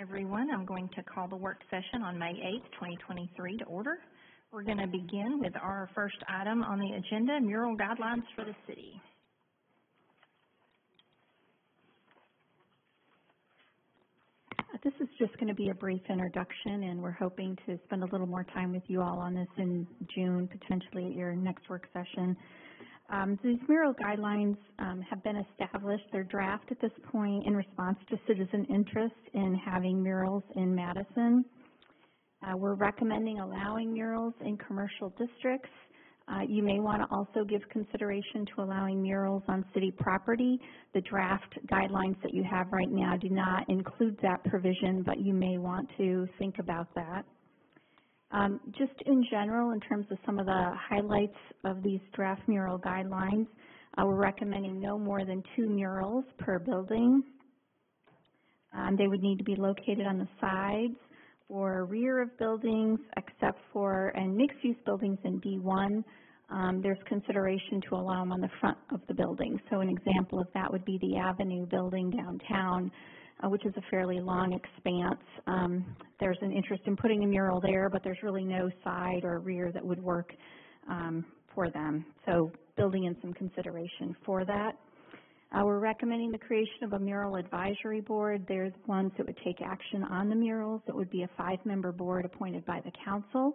everyone. I'm going to call the work session on May 8th, 2023 to order. We're going to begin with our first item on the agenda, mural guidelines for the city. Uh, this is just going to be a brief introduction, and we're hoping to spend a little more time with you all on this in June, potentially at your next work session. Um, these mural guidelines um, have been established. They're draft at this point in response to citizen interest in having murals in Madison. Uh, we're recommending allowing murals in commercial districts. Uh, you may want to also give consideration to allowing murals on city property. The draft guidelines that you have right now do not include that provision, but you may want to think about that. Um, just in general, in terms of some of the highlights of these draft mural guidelines, uh, we're recommending no more than two murals per building. Um, they would need to be located on the sides or rear of buildings, except for, and mixed-use buildings in B1. um, there's consideration to allow them on the front of the building. So an example of that would be the Avenue building downtown uh, which is a fairly long expanse. Um, there's an interest in putting a mural there, but there's really no side or rear that would work um, for them. So building in some consideration for that. Uh, we're recommending the creation of a mural advisory board. There's ones that would take action on the murals. It would be a five-member board appointed by the council.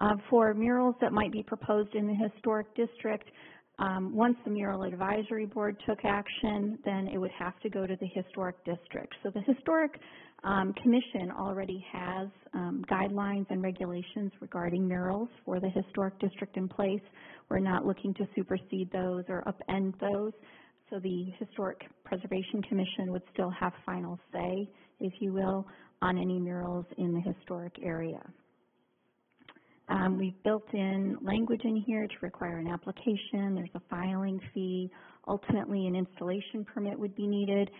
Uh, for murals that might be proposed in the historic district, um, once the mural advisory board took action, then it would have to go to the historic district. So the historic um, commission already has um, guidelines and regulations regarding murals for the historic district in place. We're not looking to supersede those or upend those. So the Historic Preservation Commission would still have final say, if you will, on any murals in the historic area. Um, we've built in language in here to require an application. There's a filing fee. Ultimately, an installation permit would be needed.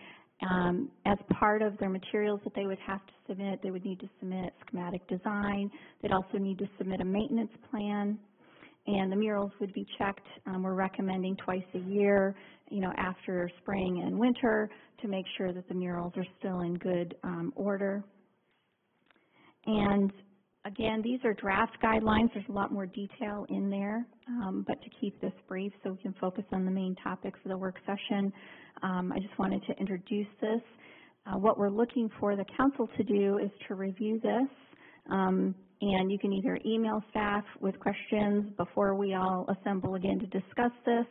Um, as part of their materials that they would have to submit, they would need to submit schematic design. They'd also need to submit a maintenance plan. And the murals would be checked. Um, we're recommending twice a year, you know, after spring and winter to make sure that the murals are still in good um, order. And Again, these are draft guidelines. There's a lot more detail in there, um, but to keep this brief so we can focus on the main topic for the work session, um, I just wanted to introduce this. Uh, what we're looking for the council to do is to review this, um, and you can either email staff with questions before we all assemble again to discuss this,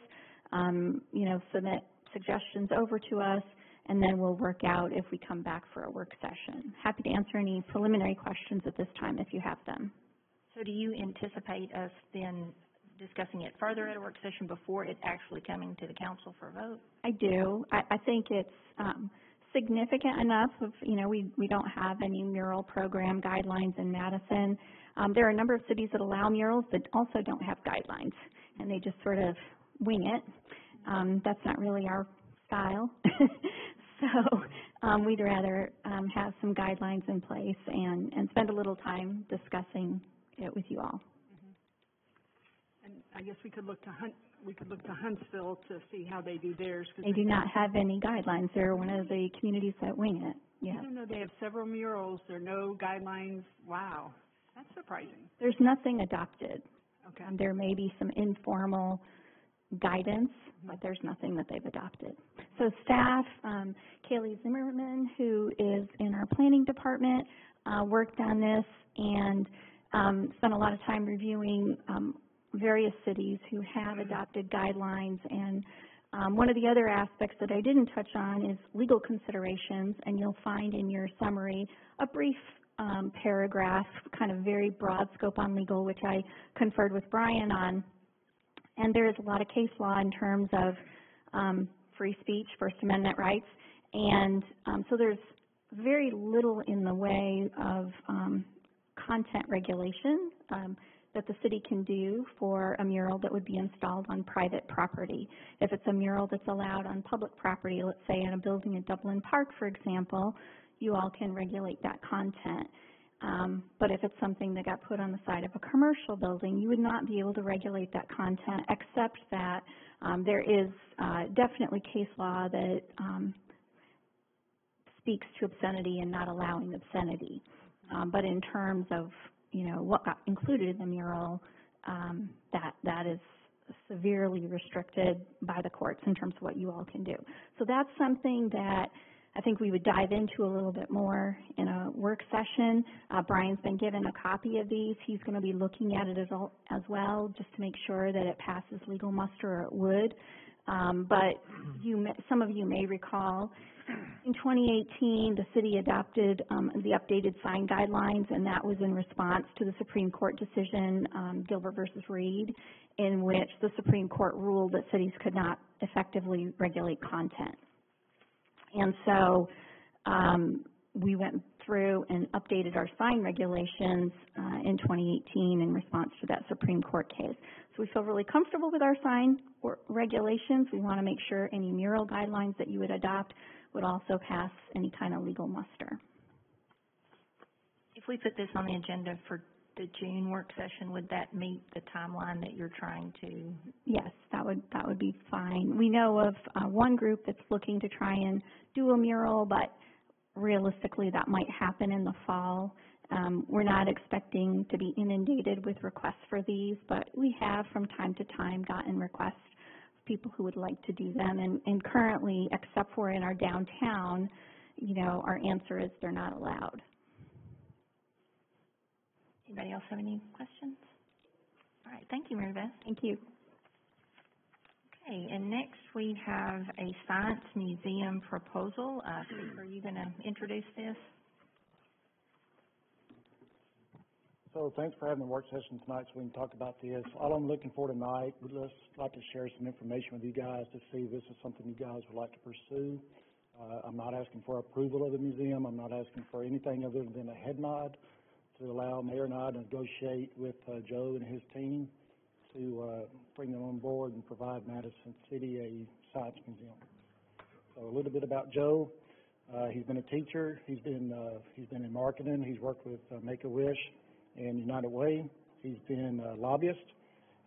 um, you know, submit suggestions over to us, and then we'll work out if we come back for a work session. Happy to answer any preliminary questions at this time if you have them. So do you anticipate us then discussing it further at a work session before it actually coming to the council for a vote? I do. I, I think it's um, significant enough of, you know, we, we don't have any mural program guidelines in Madison. Um, there are a number of cities that allow murals that also don't have guidelines, and they just sort of wing it. Um, that's not really our style. so um, we'd rather um, have some guidelines in place and, and spend a little time discussing it with you all. Mm-hmm. And I guess we could look to Hunt, we could look to Huntsville to see how they do theirs. They do not have any guidelines. They're one of the communities that wing it. Yeah. Even though they have several murals, there are no guidelines. Wow, that's surprising. There's nothing adopted. Okay. Um, there may be some informal guidance, but there's nothing that they've adopted. So staff, um, Kaylee Zimmerman, who is in our planning department, uh, worked on this and um, spent a lot of time reviewing um, various cities who have adopted guidelines. And um, one of the other aspects that I didn't touch on is legal considerations, and you'll find in your summary a brief um, paragraph, kind of very broad scope on legal, which I conferred with Brian on and there is a lot of case law in terms of um, free speech, First Amendment rights, and um, so there's very little in the way of um, content regulation um, that the city can do for a mural that would be installed on private property. If it's a mural that's allowed on public property, let's say in a building in Dublin Park, for example, you all can regulate that content. Um, but if it's something that got put on the side of a commercial building, you would not be able to regulate that content, except that um, there is uh, definitely case law that um, speaks to obscenity and not allowing obscenity. Um, but in terms of, you know, what got included in the mural, um, that, that is severely restricted by the courts in terms of what you all can do. So that's something that I think we would dive into a little bit more in a work session. Uh, Brian's been given a copy of these. He's going to be looking at it as, al- as well, just to make sure that it passes legal muster, or it would. Um, but you, some of you may recall, in 2018, the city adopted um, the updated sign guidelines, and that was in response to the Supreme Court decision, um, Gilbert versus Reed, in which the Supreme Court ruled that cities could not effectively regulate content. And so um, we went through and updated our sign regulations uh, in 2018 in response to that Supreme Court case. So we feel really comfortable with our sign regulations. We want to make sure any mural guidelines that you would adopt would also pass any kind of legal muster. If we put this on the agenda for the June work session, would that meet the timeline that you're trying to? Yes, that would, that would be fine. We know of uh, one group that's looking to try and do a mural, but realistically, that might happen in the fall. Um, we're not expecting to be inundated with requests for these, but we have from time to time gotten requests of people who would like to do them. And, and currently, except for in our downtown, you know, our answer is they're not allowed. Anybody else have any questions? All right, thank you, Mary Beth. Thank you. Okay, and next we have a science museum proposal. Uh, are you gonna introduce this? So thanks for having the work session tonight so we can talk about this. All I'm looking for tonight, would just like to share some information with you guys to see if this is something you guys would like to pursue. Uh, I'm not asking for approval of the museum. I'm not asking for anything other than a head nod to allow Mayor and I to negotiate with uh, Joe and his team to uh, bring them on board and provide Madison City a science museum. So a little bit about Joe. Uh, he's been a teacher. He's been uh, he's been in marketing. He's worked with uh, Make a Wish and United Way. He's been a lobbyist.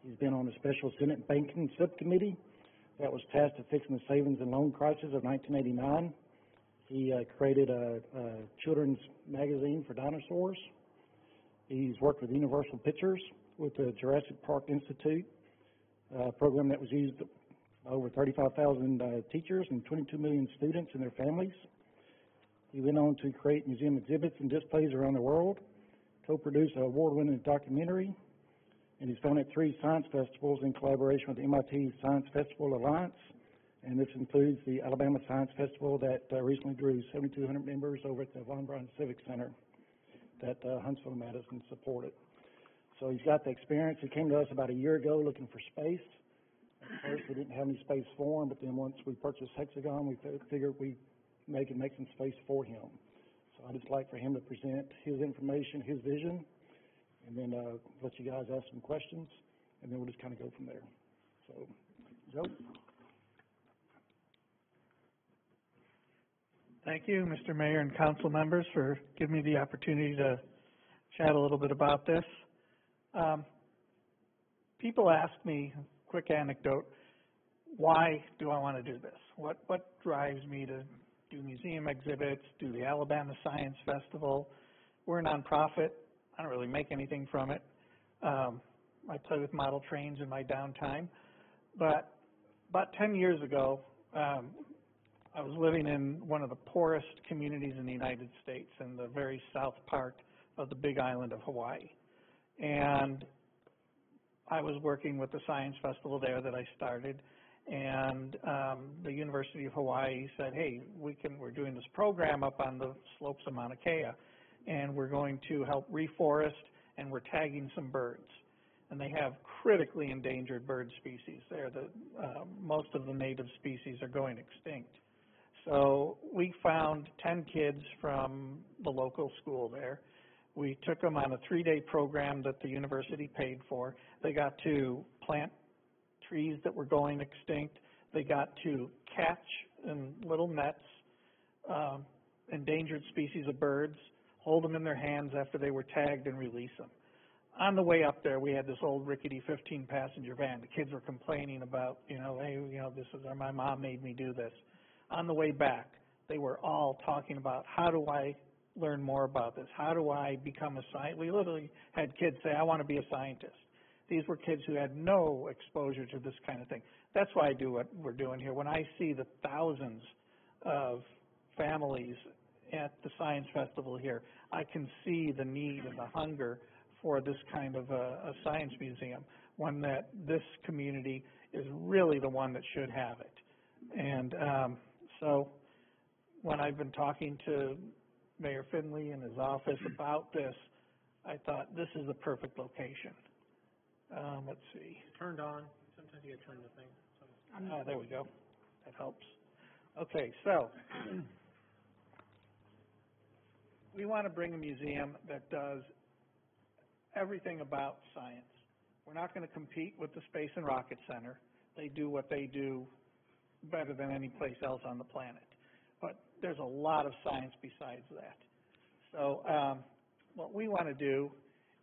He's been on a special Senate banking subcommittee that was tasked to fixing the savings and loan crisis of 1989. He uh, created a, a children's magazine for dinosaurs. He's worked with Universal Pictures with the Jurassic Park Institute, a program that was used over 35,000 uh, teachers and 22 million students and their families. He went on to create museum exhibits and displays around the world, co-produced an award-winning documentary, and he's founded three science festivals in collaboration with the MIT Science Festival Alliance, and this includes the Alabama Science Festival that uh, recently drew 7,200 members over at the Von Braun Civic Center that uh, Huntsville Madison supported. So he's got the experience. He came to us about a year ago looking for space. At first, we didn't have any space for him, but then once we purchased Hexagon, we figured we make and make some space for him. So I'd just like for him to present his information, his vision, and then uh, let you guys ask some questions, and then we'll just kind of go from there. So, Joe? Thank you, Mr. Mayor and council members, for giving me the opportunity to chat a little bit about this. Um, people ask me, quick anecdote, why do I want to do this? What, what drives me to do museum exhibits, do the Alabama Science Festival? We're a nonprofit. I don't really make anything from it. Um, I play with model trains in my downtime. But about 10 years ago, um, I was living in one of the poorest communities in the United States in the very south part of the big island of Hawaii. And I was working with the science festival there that I started. And um, the University of Hawaii said, hey, we can, we're doing this program up on the slopes of Mauna Kea, and we're going to help reforest, and we're tagging some birds. And they have critically endangered bird species there. The, uh, most of the native species are going extinct. So we found 10 kids from the local school there. We took them on a three-day program that the university paid for. They got to plant trees that were going extinct. They got to catch in little nets um, endangered species of birds, hold them in their hands after they were tagged, and release them. On the way up there, we had this old rickety 15-passenger van. The kids were complaining about, you know, hey, you know, this is, my mom made me do this. On the way back, they were all talking about, how do I learn more about this? How do I become a scientist? we literally had kids say, I want to be a scientist. These were kids who had no exposure to this kind of thing. That's why I do what we're doing here. When I see the thousands of families at the science festival here, I can see the need and the hunger for this kind of a, a science museum, one that this community is really the one that should have it. And um, so when I've been talking to Mayor Finley and his office about this, I thought this is the perfect location. Um, let's see. Turned on, sometimes you gotta turn the thing, so. Ah, there we go. That helps. Okay, so we want to bring a museum that does everything about science. We're not going to compete with the Space and Rocket Center. They do what they do better than any place else on the planet. But there's a lot of science besides that. So um, what we want to do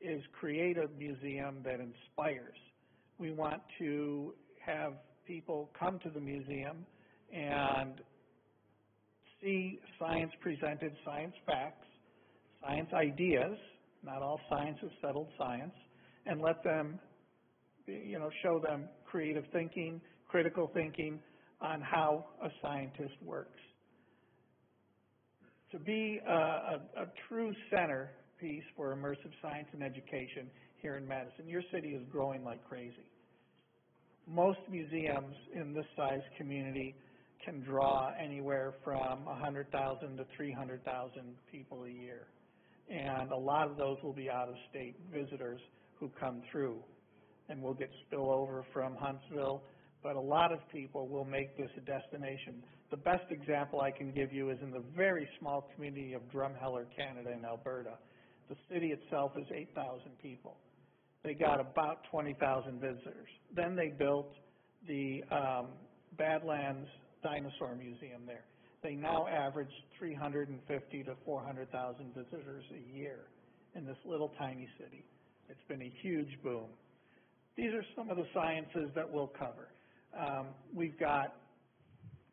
is create a museum that inspires. We want to have people come to the museum and see science presented, science facts, science ideas, not all science is settled science, and let them, you know, show them creative thinking, critical thinking on how a scientist works. To be a, a, a true centerpiece for immersive science and education here in Madison, your city is growing like crazy. Most museums in this size community can draw anywhere from 100,000 to 300,000 people a year. And a lot of those will be out-of-state visitors who come through. And we'll get spillover from Huntsville, but a lot of people will make this a destination. The best example I can give you is in the very small community of Drumheller, Canada in Alberta. The city itself is 8,000 people. They got about 20,000 visitors. Then they built the um, Badlands Dinosaur Museum there. They now average 350 to 400,000 visitors a year in this little tiny city. It's been a huge boom. These are some of the sciences that we'll cover. Um, we've got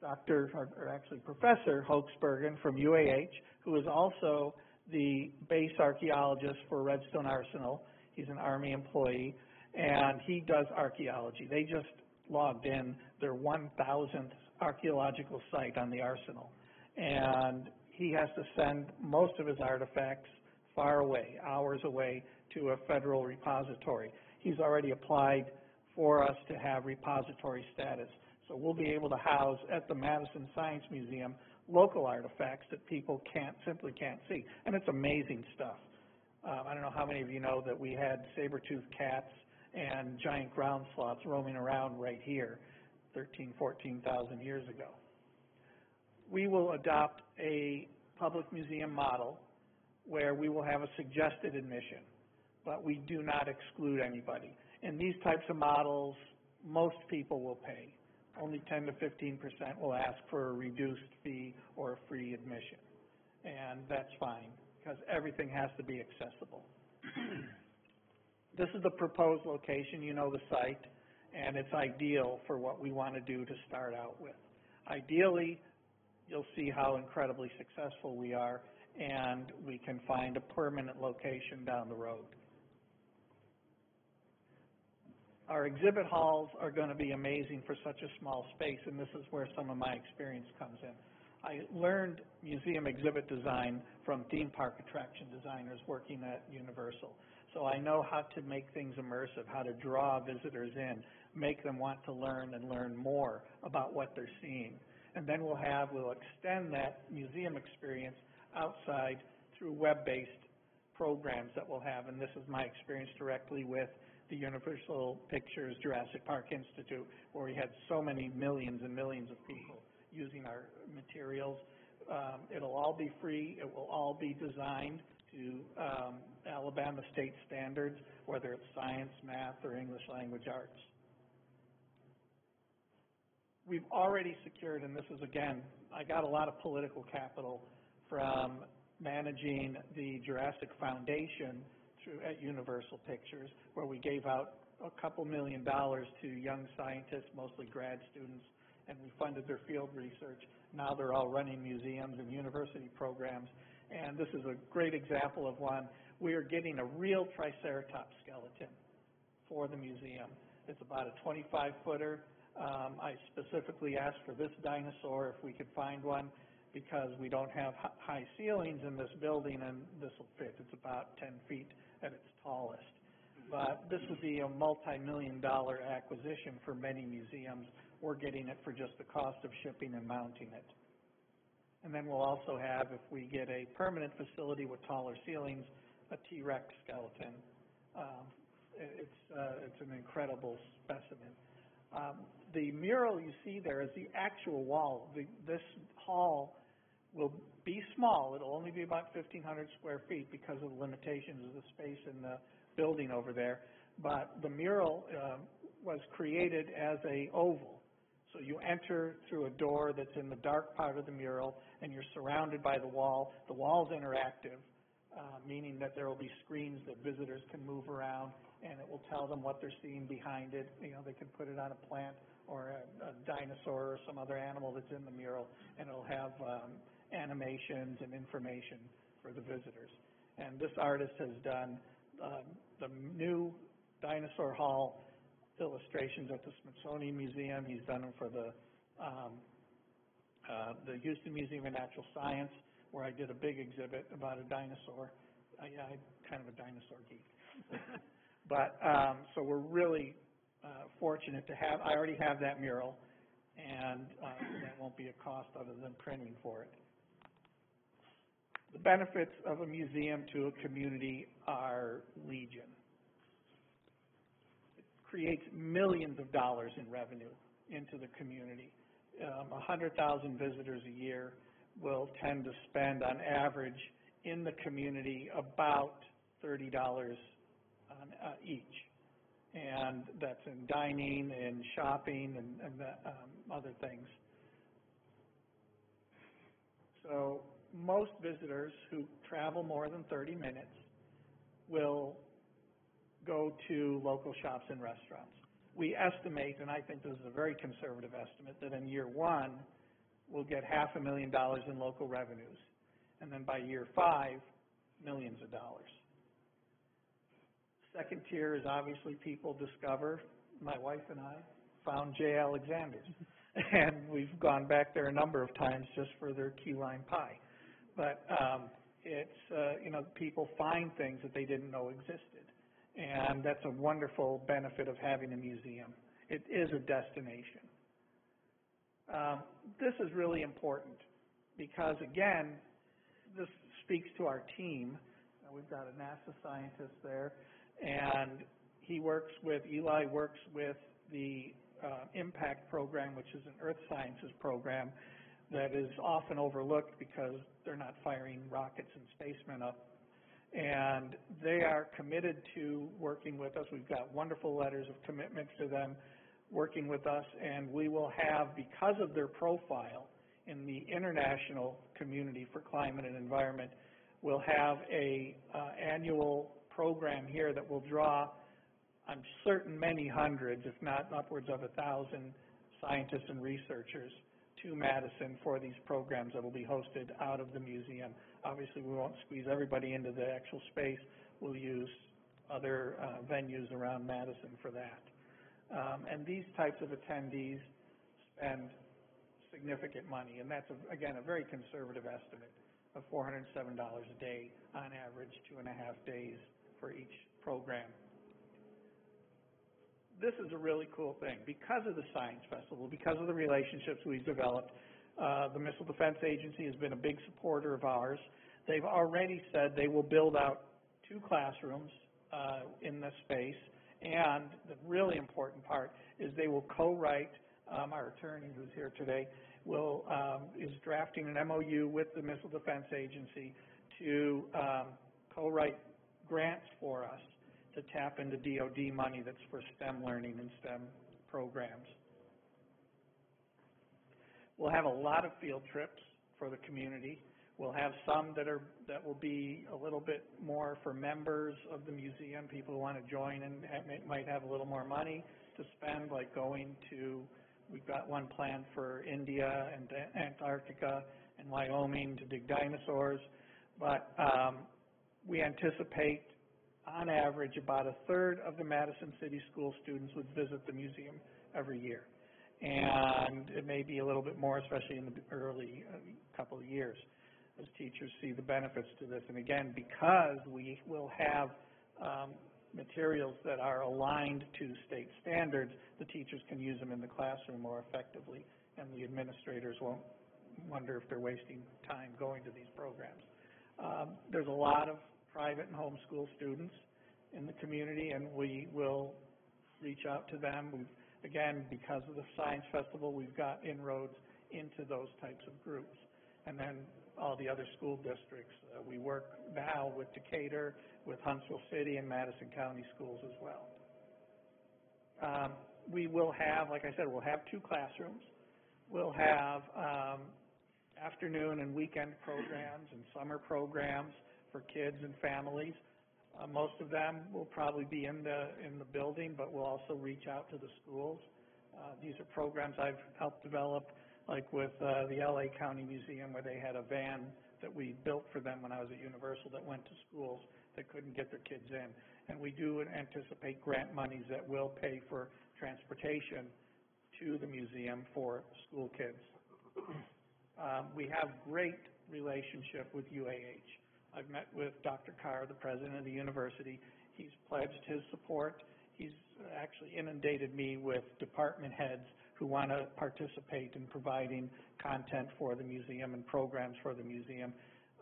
Dr., or, or actually Professor Hochsbergen from UAH, who is also the base archaeologist for Redstone Arsenal. He's an Army employee, and he does archaeology. They just logged in their 1,000th archaeological site on the arsenal. And he has to send most of his artifacts far away, hours away, to a federal repository. He's already applied for us to have repository status. So we'll be able to house at the Madison Science Museum local artifacts that people can't, simply can't see. And it's amazing stuff. Um, I don't know how many of you know that we had saber-toothed cats and giant ground sloths roaming around right here 13, 14,000 years ago. We will adopt a public museum model where we will have a suggested admission, but we do not exclude anybody. In these types of models, most people will pay. Only 10 to 15 percent will ask for a reduced fee or a free admission. And that's fine, because everything has to be accessible. this is the proposed location, you know the site, and it's ideal for what we want to do to start out with. Ideally, you'll see how incredibly successful we are, and we can find a permanent location down the road. Our exhibit halls are going to be amazing for such a small space, and this is where some of my experience comes in. I learned museum exhibit design from theme park attraction designers working at Universal. So I know how to make things immersive, how to draw visitors in, make them want to learn and learn more about what they're seeing. And then we'll have, we'll extend that museum experience outside through web-based programs that we'll have. And this is my experience directly with the Universal Pictures Jurassic Park Institute, where we had so many millions and millions of people using our materials. Um, it'll all be free. It will all be designed to um, Alabama state standards, whether it's science, math, or English language arts. We've already secured, and this is again, I got a lot of political capital from managing the Jurassic Foundation through, at Universal Pictures, where we gave out a couple million dollars to young scientists, mostly grad students and we funded their field research. Now they're all running museums and university programs, and this is a great example of one. We are getting a real Triceratops skeleton for the museum. It's about a twenty-five footer. Um, I specifically asked for this dinosaur if we could find one because we don't have hi- high ceilings in this building and this will fit. It's about ten feet at its tallest. But this would be a multi-million dollar acquisition for many museums. We're getting it for just the cost of shipping and mounting it. And then we'll also have, if we get a permanent facility with taller ceilings, a T-Rex skeleton. Um, it's, uh, it's an incredible specimen. Um, the mural you see there is the actual wall. The, this hall will be small. It'll only be about fifteen hundred square feet because of the limitations of the space in the building over there. But the mural, um, was created as a oval. So you enter through a door that's in the dark part of the mural, and you're surrounded by the wall. The wall's interactive, uh, meaning that there will be screens that visitors can move around, and it will tell them what they're seeing behind it. You know, they can put it on a plant or a, a dinosaur or some other animal that's in the mural, and it'll have um, animations and information for the visitors. And this artist has done um, the new dinosaur hall illustrations at the Smithsonian Museum. He's done them for the um, uh, the Houston Museum of Natural Science, where I did a big exhibit about a dinosaur. I, yeah, I'm kind of a dinosaur geek. but um, so we're really uh, fortunate to have. I already have that mural, and uh, that won't be a cost other than printing for it. The benefits of a museum to a community are legion. It creates millions of dollars in revenue into the community. Um, 100,000 visitors a year will tend to spend on average in the community about $30 on, uh, each. And that's in dining and shopping and, and the, um, other things. So most visitors who travel more than 30 minutes will go to local shops and restaurants. We estimate, and I think this is a very conservative estimate, that in year one, we'll get half a million dollars in local revenues. And then by year five, millions of dollars. Second tier is obviously people discover, my wife and I found J. Alexander's. And we've gone back there a number of times just for their key lime pie. But, um, it's, uh, you know, people find things that they didn't know existed. And that's a wonderful benefit of having a museum. It is a destination. Um, this is really important because again, this speaks to our team. We've got a NASA scientist there and he works with, Eli works with the uh, IMPACT program, which is an earth sciences program that is often overlooked because they're not firing rockets and spacemen up. And they are committed to working with us. We've got wonderful letters of commitment to them working with us, and we will have, because of their profile in the international community for climate and environment, we'll have a uh, annual program here that will draw, I'm certain, many hundreds, if not upwards of a thousand scientists and researchers to Madison for these programs that will be hosted out of the museum. Obviously, we won't squeeze everybody into the actual space. We'll use other uh, venues around Madison for that. Um, and these types of attendees spend significant money, and that's, a, again, a very conservative estimate of $407 a day on average, two and a half days for each program. This is a really cool thing. Because of the Science Festival, because of the relationships we've developed, uh, the Missile Defense Agency has been a big supporter of ours. They've already said they will build out two classrooms uh, in this space, and the really important part is they will co-write, um, our attorney who's here today, will, um, is drafting an MOU with the Missile Defense Agency to um, co-write grants for us to tap into DoD money that's for STEM learning and STEM programs. We'll have a lot of field trips for the community. We'll have some that are, that will be a little bit more for members of the museum, people who want to join and have, might have a little more money to spend, like going to we've got one planned for India and Antarctica and Wyoming to dig dinosaurs. But, um, we anticipate, on average, about a third of the Madison City School students would visit the museum every year. And it may be a little bit more, especially in the early uh, couple of years, as teachers see the benefits to this. And again, because we will have um, materials that are aligned to state standards, the teachers can use them in the classroom more effectively, and the administrators won't wonder if they're wasting time going to these programs. Um, there's a lot of private and homeschool students in the community, and we will reach out to them. We've, again, because of the Science Festival, we've got inroads into those types of groups. And then all the other school districts. Uh, we work now with Decatur, with Huntsville City and Madison County schools as well. Um, we will have, like I said, we'll have two classrooms. We'll have um, afternoon and weekend programs and summer programs for kids and families. Uh, most of them will probably be in the in the building, but we'll also reach out to the schools. Uh, these are programs I've helped develop like with uh, the LA County Museum where they had a van that we built for them when I was at Universal that went to schools that couldn't get their kids in. And we do anticipate grant monies that will pay for transportation to the museum for school kids. Um, we have great relationship with UAH. I've met with Dr. Karr, the president of the university. He's pledged his support. He's actually inundated me with department heads who want to participate in providing content for the museum and programs for the museum.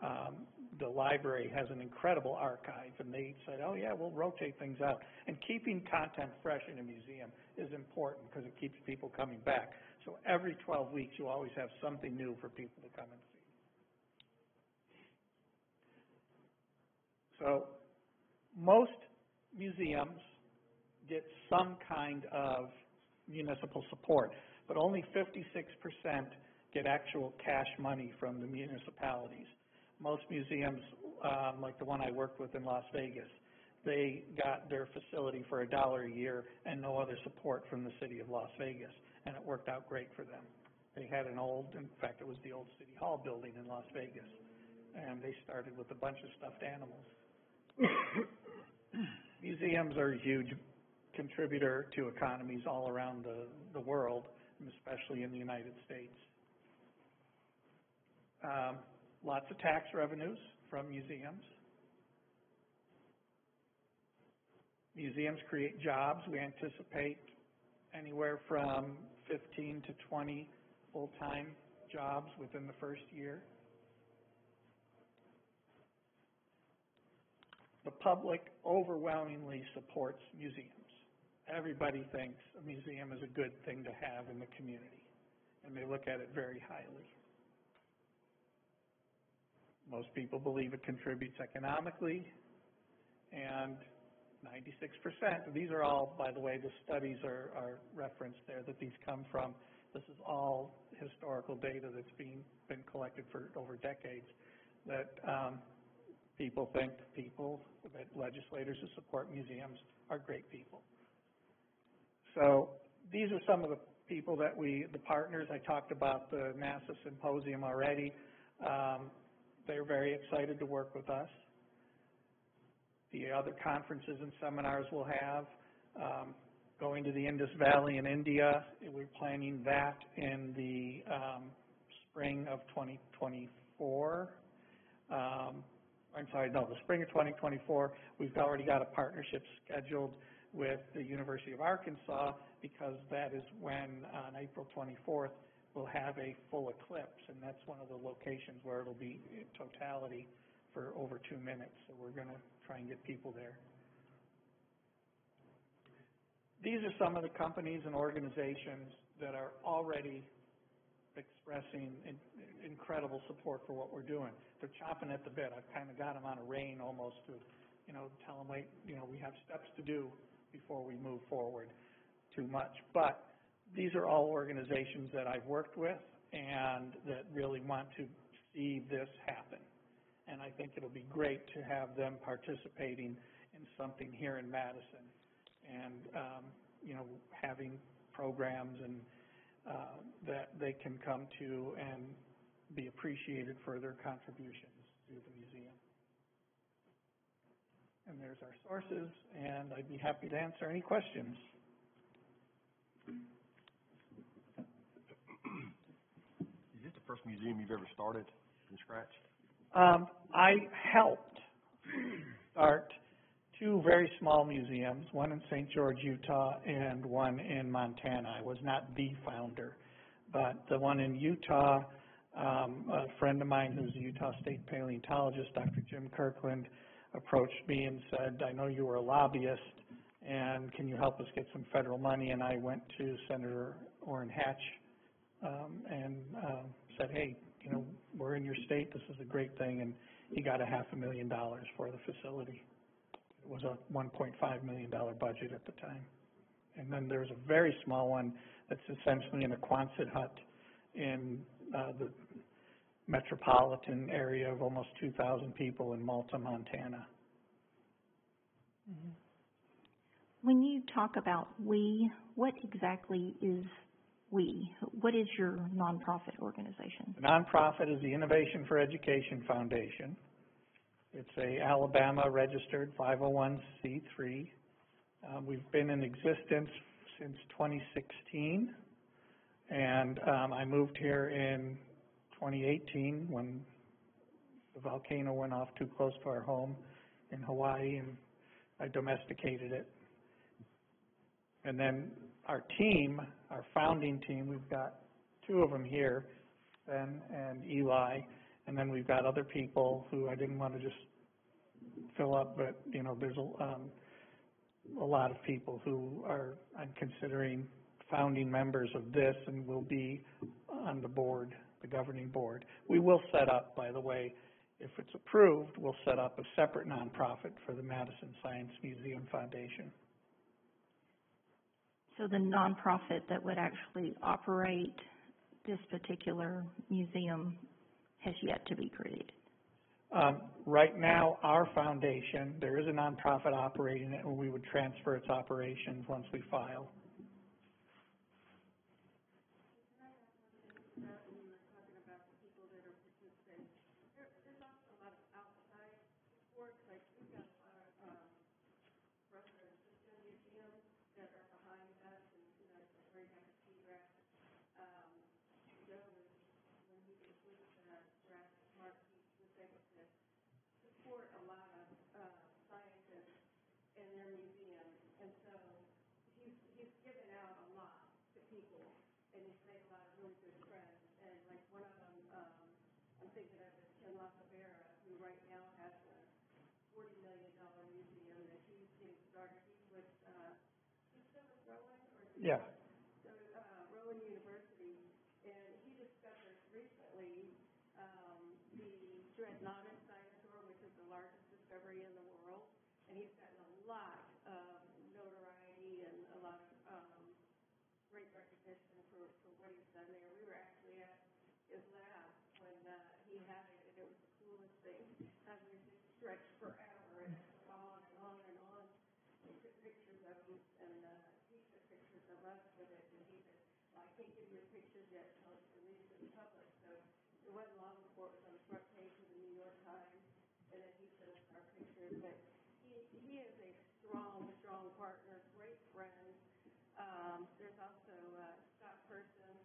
Um, the library has an incredible archive, and they said, oh yeah, we'll rotate things out. And keeping content fresh in a museum is important because it keeps people coming back. So every 12 weeks, you always have something new for people to come and see. So most museums get some kind of municipal support, but only 56% get actual cash money from the municipalities. Most museums, um, like the one I worked with in Las Vegas, they got their facility for a dollar a year and no other support from the city of Las Vegas, and it worked out great for them. They had an old, in fact, it was the old City Hall building in Las Vegas, and they started with a bunch of stuffed animals. Museums are a huge contributor to economies all around the, the world, especially in the United States. Um, lots of tax revenues from museums. Museums create jobs. We anticipate anywhere from 15 to 20 full-time jobs within the first year. The public overwhelmingly supports museums everybody thinks a museum is a good thing to have in the community, and they look at it very highly. Most people believe it contributes economically, and 96%, these are all, by the way, the studies are, are referenced there that these come from. This is all historical data that's being, been collected for over decades, that um, people think people, that legislators who support museums are great people. So these are some of the people that we, the partners, I talked about the NASA symposium already. Um, they're very excited to work with us. The other conferences and seminars we'll have, um, going to the Indus Valley in India, we're planning that in the um, spring of 2024. Um, I'm sorry, no, the spring of 2024. We've already got a partnership scheduled with the University of Arkansas because that is when on April 24th we'll have a full eclipse and that's one of the locations where it'll be in totality for over two minutes. So we're going to try and get people there. These are some of the companies and organizations that are already expressing in, incredible support for what we're doing. They're chopping at the bit. I've kind of got them on a rein almost to, you know, tell them, wait, you know, we have steps to do before we move forward too much. But these are all organizations that I've worked with and that really want to see this happen. And I think it'll be great to have them participating in something here in Madison and, um, you know, having programs and uh, that they can come to and be appreciated for their contributions to the museum. And there's our sources, and I'd be happy to answer any questions. Is this the first museum you've ever started from scratch? Um, I helped start two very small museums, one in St. George, Utah, and one in Montana. I was not the founder, but the one in Utah, um, a friend of mine who's a Utah State paleontologist, Dr. Jim Kirkland, approached me and said, I know you were a lobbyist, and can you help us get some federal money? And I went to Senator Orrin Hatch, um, and, um, said, hey, you know, we're in your state, this is a great thing, and he got a half a million dollars for the facility. It was a one point five million dollar budget at the time. And then there's a very small one that's essentially in a Quonset hut in, uh, the metropolitan area of almost two thousand people in Malta, Montana. When you talk about we, what exactly is we? What is your nonprofit organization? The nonprofit is the Innovation for Education Foundation. It's a Alabama registered five oh one C three. Uh, we've been in existence since twenty sixteen. And, um, I moved here in twenty eighteen when the volcano went off too close to our home in Hawaii and I domesticated it. And then our team, our founding team, we've got two of them here, Ben and Eli, and then we've got other people who I didn't want to just fill up, but, you know, there's a, um, a lot of people who are, I'm considering founding members of this and will be on the board, the governing board. We will set up, by the way, if it's approved, we'll set up a separate nonprofit for the Madison Science Museum Foundation. So the nonprofit that would actually operate this particular museum has yet to be created. Um, right now, our foundation, there is a nonprofit operating it, and we would transfer its operations once we file. Yeah. taken your pictures yet until it's released to the public. So it wasn't long before it was on the front page of the New York Times, and then he sent us our pictures. But he, he is a strong, strong partner, great friend. Um, there's also uh, Scott Persons,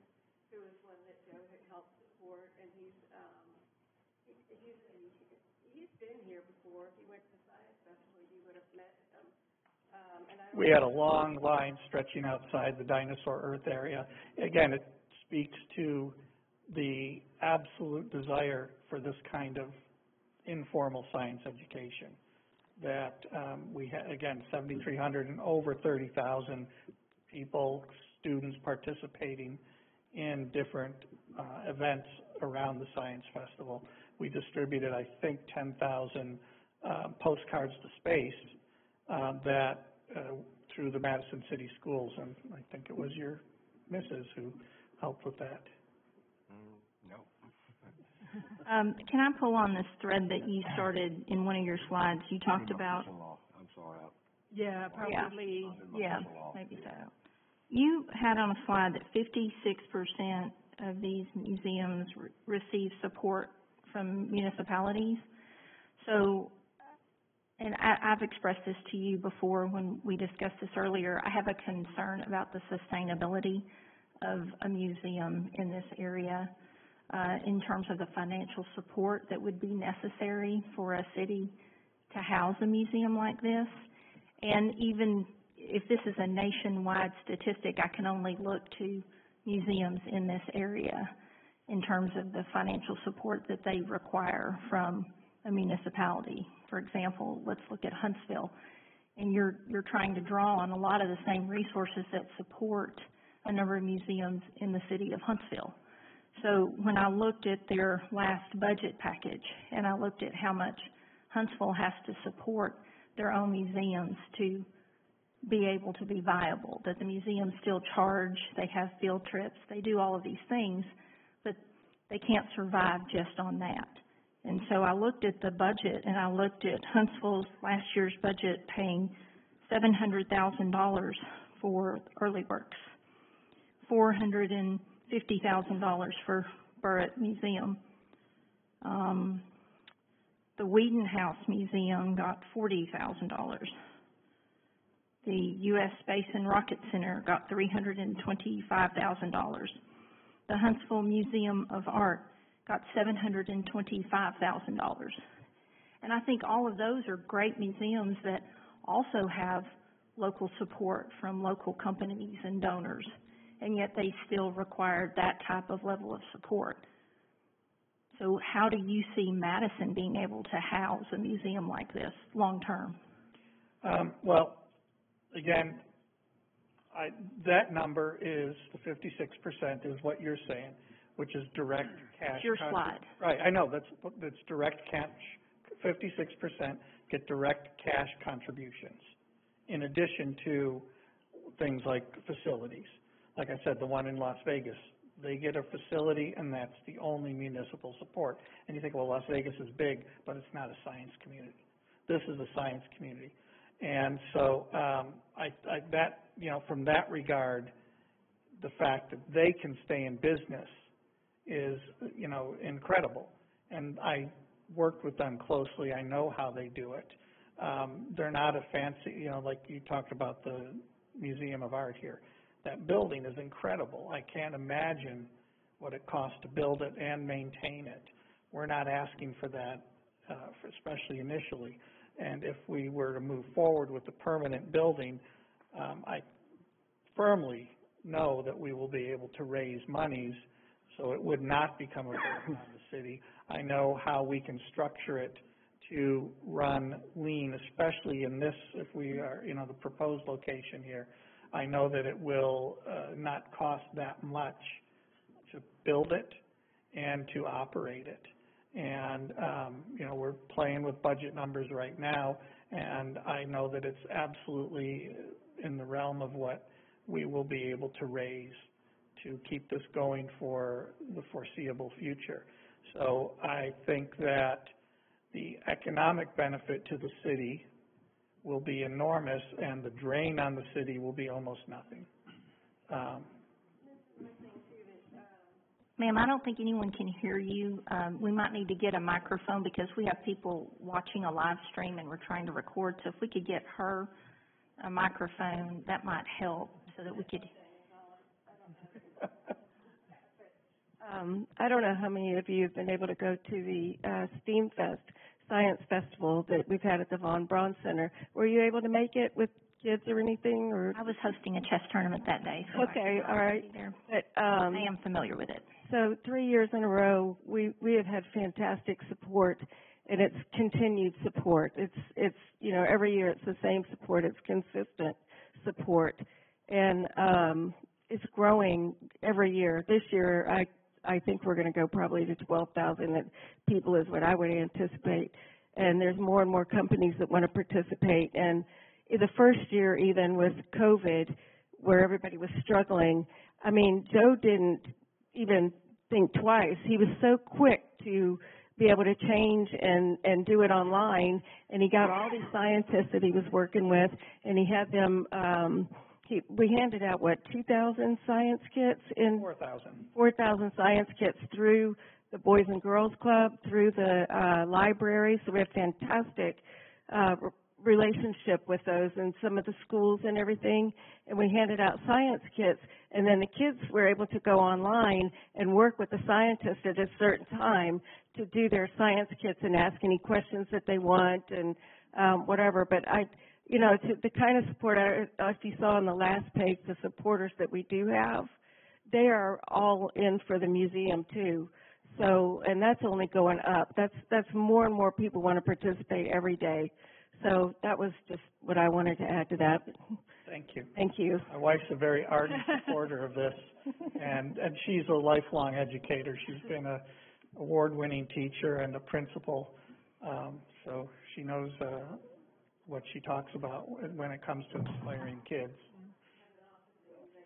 who is one that Joe had helped support, and he's um, he, he's a, he's been here before. He went to We had a long line stretching outside the Dinosaur Earth area. Again, it speaks to the absolute desire for this kind of informal science education. That, um, we had, again, seventy-three hundred and over thirty thousand people, students participating in different, uh, events around the Science Festival. We distributed, I think, ten thousand, uh, postcards to space, um, that uh, through the Madison City Schools, and I think it was your missus who helped with that. Mm, no. Um, can I pull on this thread that you started in one of your slides? You talked about. I'm sorry, I- Yeah, Yeah. probably, I did my yeah, maybe so. You had on a slide that fifty-six percent of these museums re- receive support from municipalities. So, and I, I've expressed this to you before when we discussed this earlier, I have a concern about the sustainability of a museum in this area, uh, in terms of the financial support that would be necessary for a city to house a museum like this. And even if this is a nationwide statistic, I can only look to museums in this area in terms of the financial support that they require from a municipality. For example, let's look at Huntsville. And you're, you're trying to draw on a lot of the same resources that support a number of museums in the city of Huntsville. So when I looked at their last budget package and I looked at how much Huntsville has to support their own museums to be able to be viable, that the museums still charge, they have field trips, they do all of these things, but they can't survive just on that. And so I looked at the budget and I looked at Huntsville's last year's budget paying seven hundred thousand dollars for EarlyWorks, four hundred and fifty thousand dollars for Burritt Museum. Um, the Weeden House Museum got forty thousand dollars. The U.S. Space and Rocket Center got three hundred and twenty-five thousand dollars. The Huntsville Museum of Art got seven hundred and I think all of those are great museums that also have local support from local companies and donors, and yet they still required that type of level of support. So how do you see Madison being able to house a museum like this long-term? Um, well, again, I, that number is, the fifty-six percent is what you're saying, which is direct cash. It's your slide. Right, I know, that's, that's direct cash, fifty-six percent get direct cash contributions, in addition to things like facilities. Like I said, the one in Las Vegas, they get a facility and that's the only municipal support. And you think, well, Las Vegas is big, but it's not a science community. This is a science community. And so, um, I, I, that, you know, from that regard, the fact that they can stay in business is, you know, incredible. And I worked with them closely, I know how they do it. Um, they're not a fancy, you know, like you talked about the Museum of Art here. That building is incredible. I can't imagine what it costs to build it and maintain it. We're not asking for that, uh, for- especially initially. And if we were to move forward with the permanent building, um, I firmly know that we will be able to raise monies so it would not become a burden on the city. I know how we can structure it to run lean, especially in this, if we are, you know, the proposed location here. I know that it will, uh, not cost that much to build it and to operate it. And, um, you know, we're playing with budget numbers right now, and I know that it's absolutely in the realm of what we will be able to raise to keep this going for the foreseeable future. So I think that the economic benefit to the city will be enormous, and the drain on the city will be almost nothing. Um, Ma'am, I don't think anyone can hear you. Um, we might need to get a microphone because we have people watching a live stream and we're trying to record. So if we could get her a microphone, that might help so that we could. Um, I don't know how many of you have been able to go to the uh, STEAM Fest Science Festival that we've had at the Von Braun Center. Were you able to make it with kids or anything, or? I was hosting a chess tournament that day, so Okay, all right. But, um, I am familiar with it. so three years in a row, we, we have had fantastic support, and it's continued support. It's, it's, you know, every year it's the same support. It's consistent support. And, um, it's growing every year. This year, I, I think we're gonna go probably to twelve thousand people is what I would anticipate. And there's more and more companies that wanna participate. And the first year even with COVID, where everybody was struggling, I mean, Joe didn't even think twice. He was so quick to be able to change and, and do it online. And he got all these scientists that he was working with and he had them, um, keep, we handed out, what, two thousand science kits in Four thousand. four thousand science kits through the Boys and Girls Club, through the, uh, library, so we have fantastic, uh, relationship with those and some of the schools and everything. And we handed out science kits, and then the kids were able to go online and work with the scientist at a certain time to do their science kits and ask any questions that they want and, um, whatever. But I, you know, to, the kind of support, I, you saw on the last page, the supporters that we do have, they are all in for the museum too. So, and that's only going up. That's, that's more and more people want to participate every day. So that was just what I wanted to add to that. Thank you. Thank you. My wife's a very ardent supporter of this, and, and she's a lifelong educator. She's been a award-winning teacher and a principal, um, so she knows, uh, what she talks about when when it comes to inspiring kids.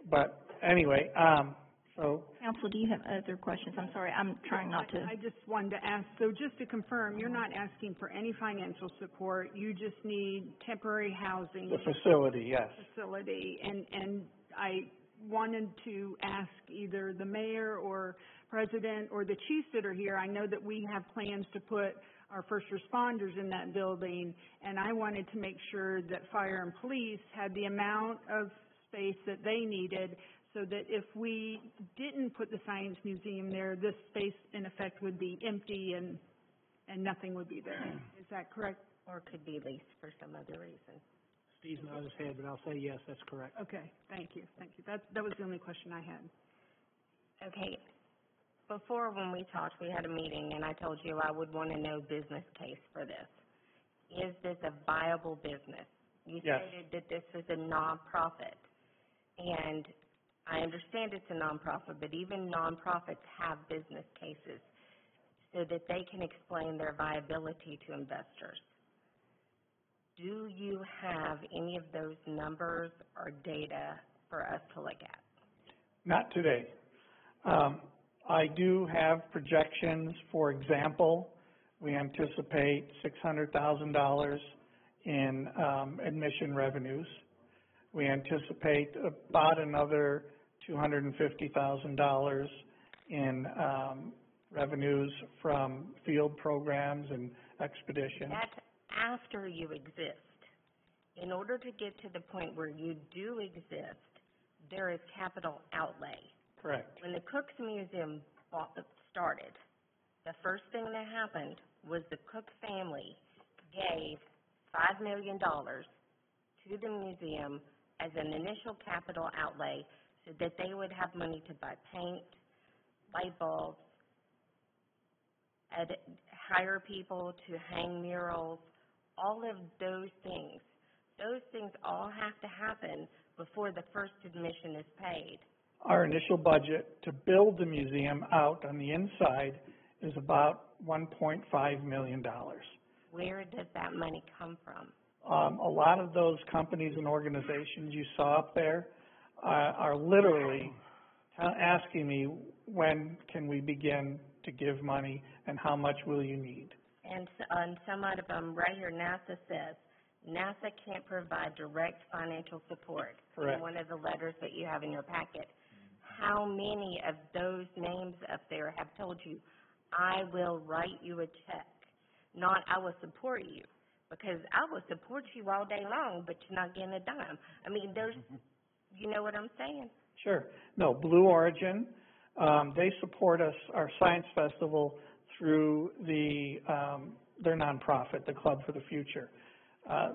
But anyway, um, so, Council, do you have other questions? I'm sorry, I'm trying not to. I just wanted to ask, so just to confirm, you're not asking for any financial support, you just need temporary housing the facility, yes. facility, and, and I wanted to ask either the mayor or president or the chiefs that are here, I know that we have plans to put our first responders in that building, and I wanted to make sure that fire and police had the amount of space that they needed, so that if we didn't put the science museum there, this space in effect would be empty and, and nothing would be there. Is that correct? Or could be leased for some other reason. Steve's nodding his head, but I'll say yes, that's correct. Okay, thank you, thank you. That, that was the only question I had. Okay, before when we talked, we had a meeting, and I told you I would want to know business case for this. Is this a viable business? You Yes. stated that this is a nonprofit, and I understand it's a nonprofit, but even nonprofits have business cases so that they can explain their viability to investors. Do you have any of those numbers or data for us to look at? Not today. Um, I do have projections, for example, we anticipate six hundred thousand dollars in, um, admission revenues. We anticipate about another two hundred and fifty thousand dollars in, um, revenues from field programs and expeditions. That's after you exist. In order to get to the point where you do exist, there is capital outlay. Correct. When the Cooks Museum started, the first thing that happened was the Cook family gave five million dollars to the museum as an initial capital outlay so that they would have money to buy paint, light bulbs, hire people to hang murals, all of those things. Those things all have to happen before the first admission is paid. Our initial budget to build the museum out on the inside is about one point five million dollars. Where does that money come from? Um, a lot of those companies and organizations you saw up there uh, are literally asking me, when can we begin to give money and how much will you need? And, on some of them, right here, NASA says, NASA can't provide direct financial support. Correct. In one of the letters that you have in your packet. How many of those names up there have told you, I will write you a check? Not, I will support you, because I will support you all day long, but you're not getting a dime. I mean, there's, you know what I'm saying? Sure. No, Blue Origin, um, they support us, our science festival, through the, um, their nonprofit, the Club for the Future. Uh,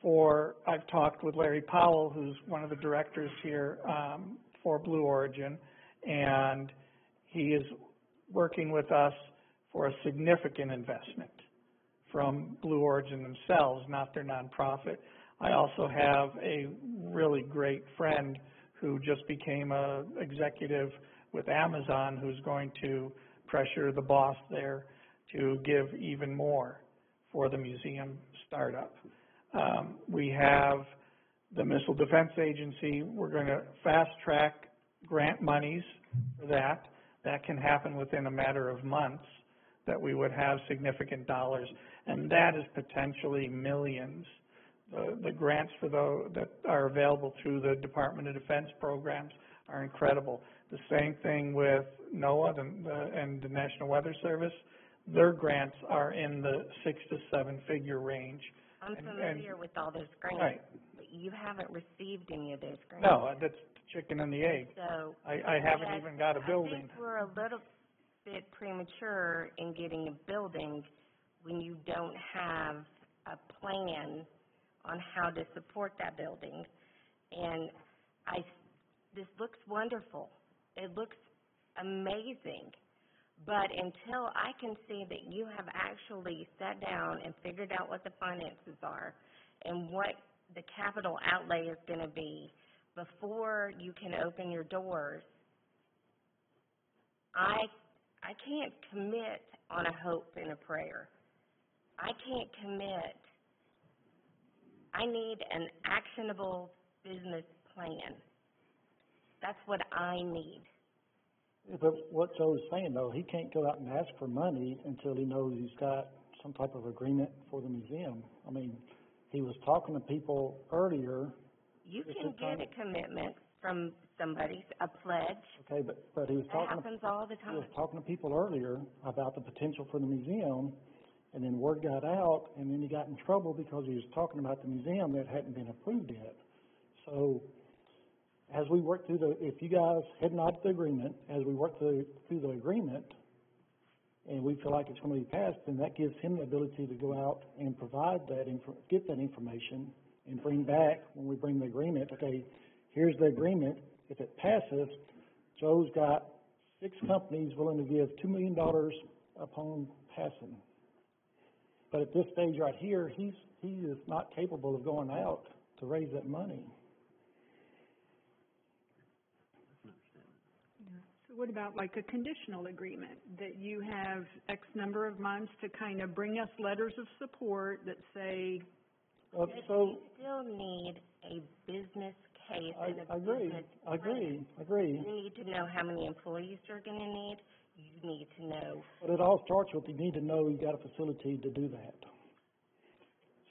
for, I've talked with Larry Powell, who's one of the directors here, um, for Blue Origin, and he is working with us for a significant investment from Blue Origin themselves, not their nonprofit. I also have a really great friend who just became a executive with Amazon who's going to pressure the boss there to give even more for the museum startup. Um, we have the Missile Defense Agency, we're going to fast track grant monies for that. That can happen within a matter of months, that we would have significant dollars, and that is potentially millions the, the grants for the, that are available through the Department of Defense programs are incredible. The same thing with NOAA the- and the National Weather Service. Their grants are in the six to seven figure range. I'm And- and- familiar with all those grants, Right. but you haven't received any of those grants. No, uh, that's the chicken and the egg. So, I, I haven't Yes, even got a I building. think we're a little bit premature in getting a building when you don't have a plan on how to support that building. And I, this looks wonderful. It looks amazing. But until I can see that you have actually sat down and figured out what the finances are and what the capital outlay is gonna be before you can open your doors, I, I can't commit on a hope and a prayer. I can't commit. I need an actionable business plan. That's what I need. But what Joe's saying though, he can't go out and ask for money until he knows he's got some type of agreement for the museum. I mean, he was talking to people earlier, You can get a commitment from somebody, a pledge. okay, but, but he was That talking, to- happens all the he was time. talking to people earlier about the potential for the museum, and then word got out, and then he got in trouble because he was talking about the museum that hadn't been approved yet. So, as we work through the, if you guys had not the agreement, as we work through, through the agreement, and we feel like it's gonna be passed, then that gives him the ability to go out and provide that info, get that information and bring back, when we bring the agreement, okay, here's the agreement, if it passes, Joe's got six companies willing to give two million dollars upon passing. But at this stage right here, he's, he is not capable of going out to raise that money. What about like a conditional agreement, that you have X number of months to kind of bring us letters of support that say, Uh, But so, you still need a business case I, and a I agree, business I agree, plan. I agree. You need to know how many employees you're gonna need. You need to know, But it all starts with, you need to know you got a facility to do that.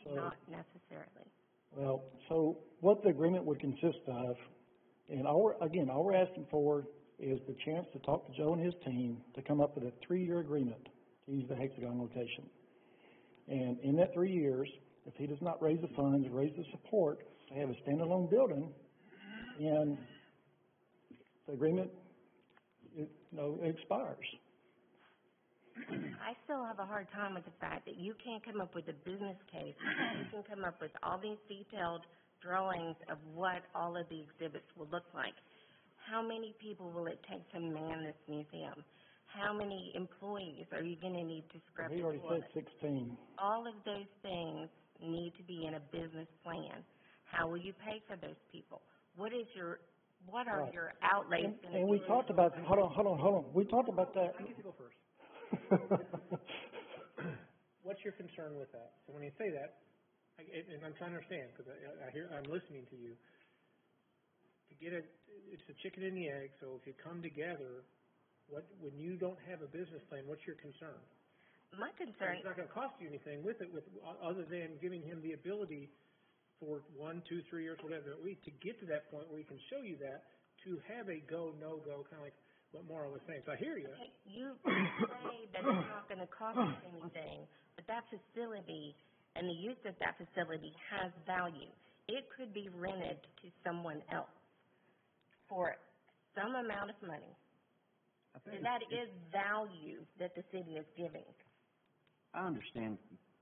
So, not necessarily. well, so what the agreement would consist of, and all, we're- again, all we're asking for is the chance to talk to Joe and his team to come up with a three-year agreement to use the Hexagon location. And in that three years, if he does not raise the funds, raise the support to have a standalone building, and the agreement, it, you know, expires. I still have a hard time with the fact that you can't come up with a business case. You can come up with all these detailed drawings of what all of the exhibits will look like. How many people will it take to man this museum? How many employees are you gonna need to scrub the He already said toilet? sixteen. All of those things need to be in a business plan. How will you pay for those people? What is your, what are Right. your outlays And, gonna and we be? talked about, hold on, hold on, hold on, we talked about that. I get to go first. What's your concern with that? So when you say that, I, and and I'm trying to understand, because I, I hear, I'm listening to you. To get a, it's the chicken and the egg, so if you come together, what, when you don't have a business plan, what's your concern? My concern, It's not gonna cost you anything with it, with, other than giving him the ability for one, two, three years, whatever, we, to get to that point where he can show you that, to have a go, no-go, kinda like what Maura was saying. So I hear you. you say that it's not gonna cost us anything, but that facility and the use of that facility has value. It could be rented to someone else for some amount of money. So that is value that the city is giving. I understand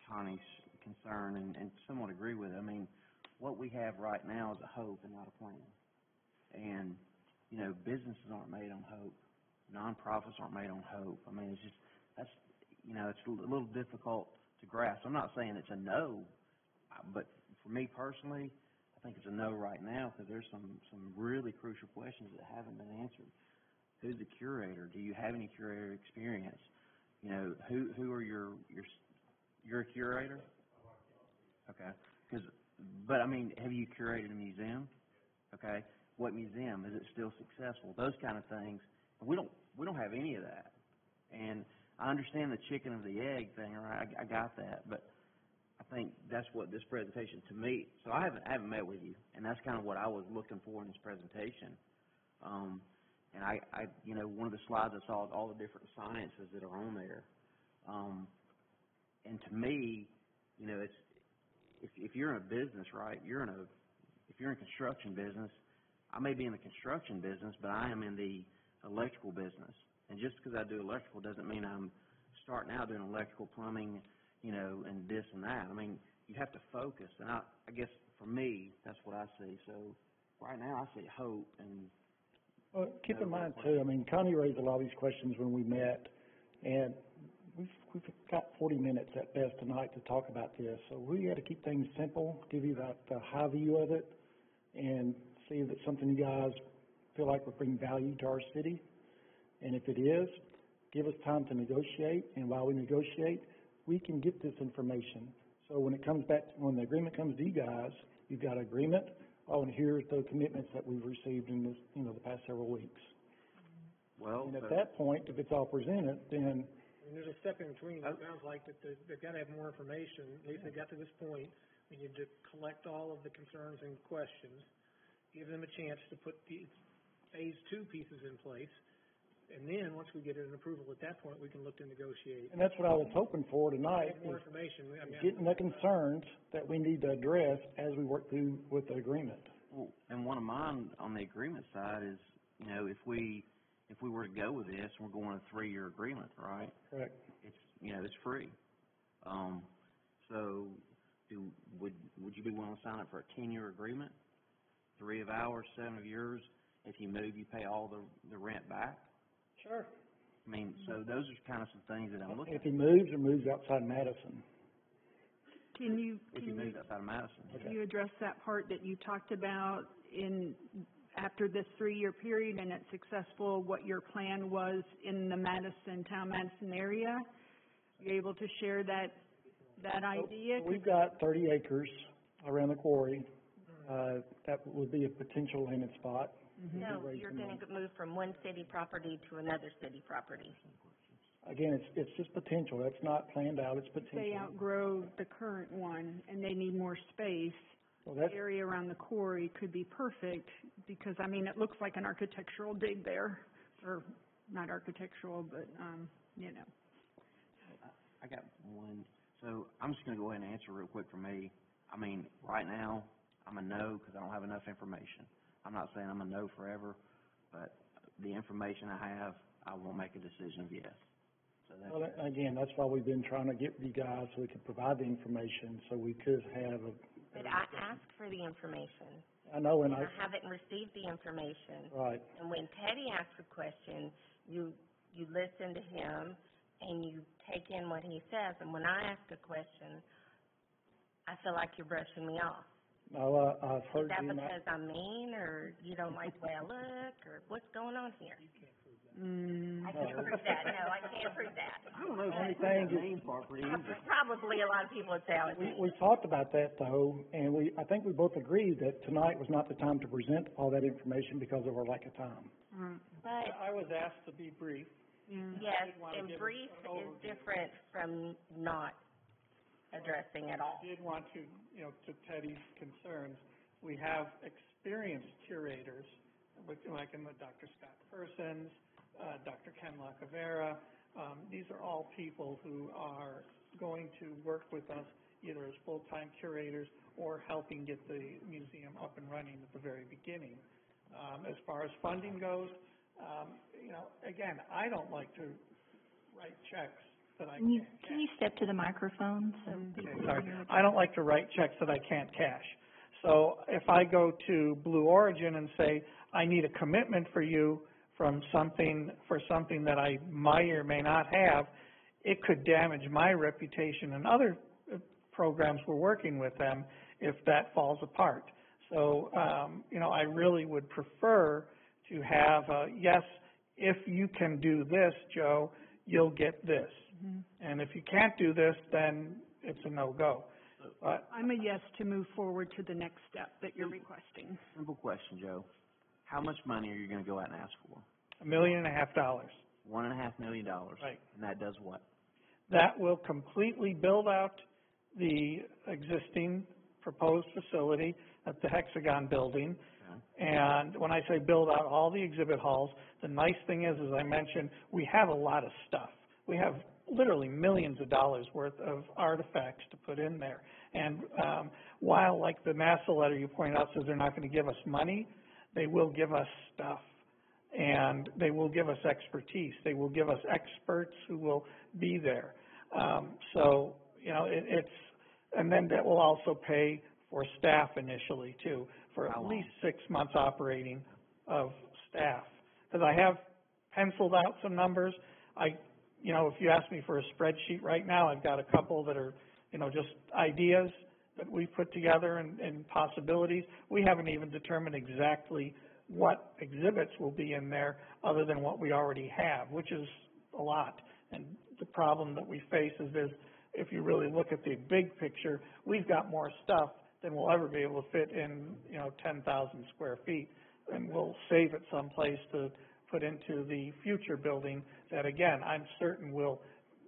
Connie's concern and, and somewhat agree with it. I mean, what we have right now is a hope and not a plan. And, you know, businesses aren't made on hope. Nonprofits aren't made on hope. I mean, it's just, that's, you know, it's a little difficult to grasp. I'm not saying it's a no, but for me personally, think it's a no right now because there's some, some really crucial questions that haven't been answered. Who's the curator? Do you have any curator experience? You know, who, who are your, your, you're a curator? Okay, cause, but I mean, have you curated a museum? Okay, what museum? Is it still successful? Those kind of things. We don't, we don't have any of that. And I understand the chicken or the egg thing, right, I, I got that, but I think that's what this presentation, to me, so I haven't, I haven't met with you, and that's kind of what I was looking for in this presentation. Um, and I, I, you know, one of the slides I saw all the different sciences that are on there. Um, and to me, you know, it's, if, if you're in a business, right, you're in a, if you're in construction business, I may be in the construction business, but I am in the electrical business. And just because I do electrical doesn't mean I'm starting out doing electrical, plumbing, you know, and this and that. I mean, you have to focus, and I, I guess for me, that's what I see. So right now, I see hope, and Well, keep in mind too, I mean, Connie raised a lot of these questions when we met, and we've, we've got forty minutes at best tonight to talk about this. So we got to keep things simple, give you that, the high view of it, and see if it's something you guys feel like will bring value to our city. And if it is, give us time to negotiate, and while we negotiate, we can get this information. So when it comes back, when the agreement comes to you guys, you've got an agreement, oh, and here's the commitments that we've received in this, you know, the past several weeks. well, And at so- that point, if it's all presented, then, I mean, there's a step in between, uh, it sounds like that they- they've gotta have more information, at least they got to this point. We need to collect all of the concerns and questions, give them a chance to put the phase two pieces in place. And then, once we get an approval at that point, we can look to negotiate. and that's what I was hoping for tonight, Get more is information, I mean, getting the concerns that we need to address as we work through with the agreement. Well, and one of mine on the agreement side is, you know, if we, if we were to go with this, we're going a three-year agreement, right? Correct. It's, you know, it's free. Um, so, do, would, would you be willing to sign up for a ten-year agreement? Three of ours, seven of yours, if you move, you pay all the, the rent back? Sure. I mean, so those are kind of some things that I'm looking If he moves or moves outside Madison. Can you, if can you you, outside of Madison. can you address that part that you talked about in, after this three-year period and it's successful, what your plan was in the Madison, town Madison area? You able to share that, that idea? So We've got thirty acres around the quarry, uh, that would be a potential landing spot. Mm-hmm. So Raise you're gonna move from one city property to another city property. Again, it's, it's just potential, that's not planned out, it's potential. They potential. outgrow the current one and they need more space. Well, The that's, area around the quarry could be perfect because, I mean, it looks like an architectural dig there. Or, not architectural, but, um, you know. I got one, so I'm just gonna go ahead and answer real quick for me. I mean, right now, I'm a no, because I don't have enough information. I'm not saying I'm a no forever, but the information I have, I won't make a decision of yes. So that's. well, again, that's why we've been trying to get you guys so we could provide the information, so we could have a. But I asked for the information, I know, and and I, I haven't received the information. right, And when Teddy asks a question, you, you listen to him and you take in what he says. And when I ask a question, I feel like you're brushing me off. No, uh, I've Is that you, and I- because I'm mean or you don't like the way I look or what's going on here? Mm, I can't prove that. No, I can't prove that. I don't know if Only I put thing that is- name part pretty easy. Probably a lot of people would say I was We, mean. we talked about that though, and we, I think we both agreed that tonight was not the time to present all that information because of our lack of time. mm, But I was asked to be brief. yeah. yes, and brief an is different from not addressing at all. I did want to, you know, to Teddy's concerns, we have experienced curators, like in the Dr. Scott Persons, uh, Dr. Ken Lacovara. Um, these are all people who are going to work with us either as full-time curators or helping get the museum up and running at the very beginning. Um, as far as funding goes, um, you know, again, I don't like to write checks that I Can you, can't can you step to the microphone so Mm-hmm. people Okay, can sorry. hear I don't like to write checks that I can't cash. So if I go to Blue Origin and say, I need a commitment for you from something, for something that I may or may not have, it could damage my reputation and other uh, programs we're working with them if that falls apart. So, um, you know, I really would prefer to have, uh, yes, if you can do this, Joe, you'll get this. Mm-hmm. And if you can't do this, then it's a no-go. But I'm a yes to move forward to the next step that you're requesting. Simple question, Joe. How much money are you gonna go out and ask for? a million and a half dollars, One and a half million dollars. Right. And that does what? that will completely build out the existing proposed facility at the Hexagon building. And when I say build out all the exhibit halls, the nice thing is, as I mentioned, we have a lot of stuff. We have literally millions of dollars worth of artifacts to put in there. And, um, while like the NASA letter you pointed out says they're not gonna give us money, they will give us stuff. And they will give us expertise. They will give us experts who will be there. Um, so, you know, it, it's, and then that will also pay for staff initially too, for at least six months operating of staff. Because I have penciled out some numbers. I, you know, if you ask me for a spreadsheet right now, I've got a couple that are, you know, just ideas that we've put together and, and possibilities. We haven't even determined exactly what exhibits will be in there other than what we already have, which is a lot. And the problem that we face is there's, if you really look at the big picture, we've got more stuff than we'll ever be able to fit in, you know, ten thousand square feet. And we'll save it someplace to put into the future building that, again, I'm certain will